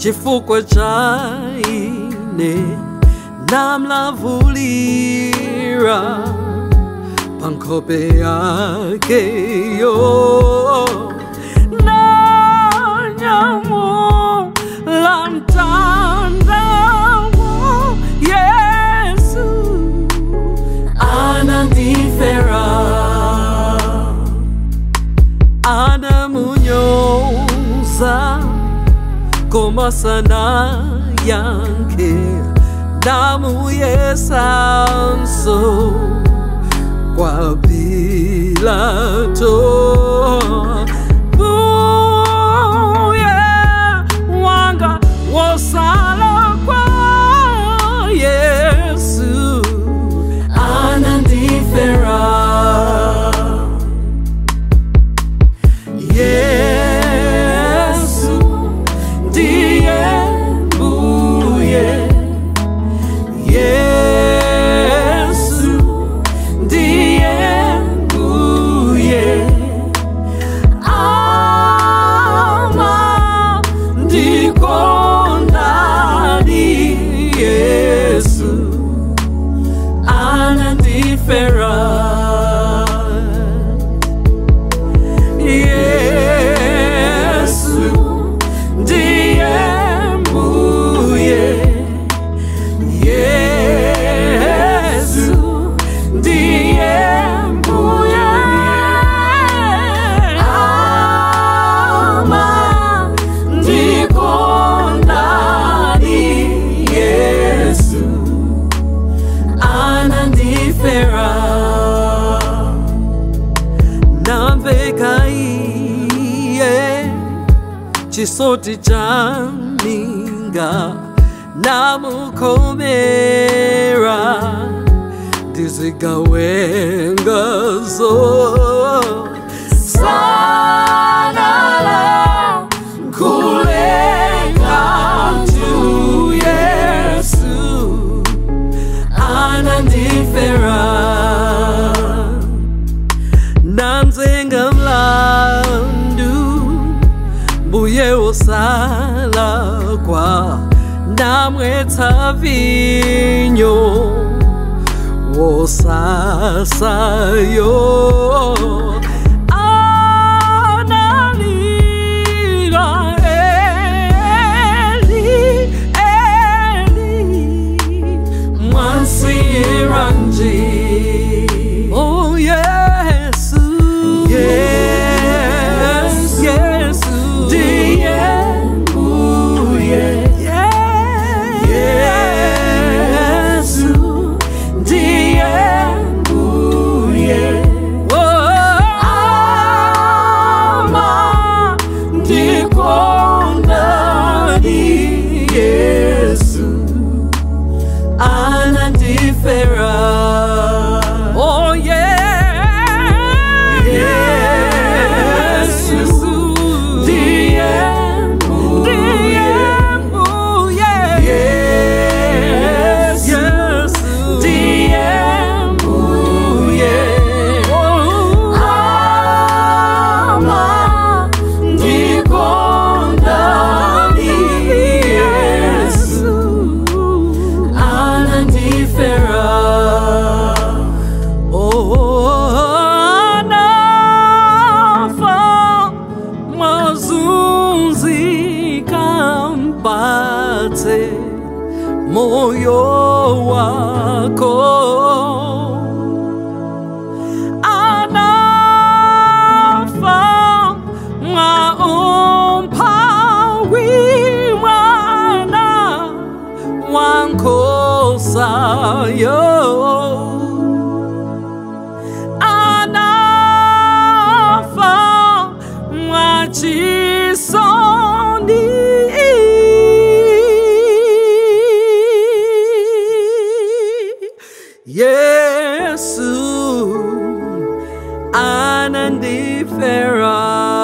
chifukwa cha ine namlavulira pankope yakeyo nanyamula mtandao kwa sana yake damu yesanso kwa Pilato. Chisoti cha minga namukomera ndizigawengazo sanala kulenga tu yesu anandifera nanzenga mbuye wosala kwa namwetsa vinyo wosasayo moyo wako. Anafa mwaompawi mwana wankosayo anafa anandifera.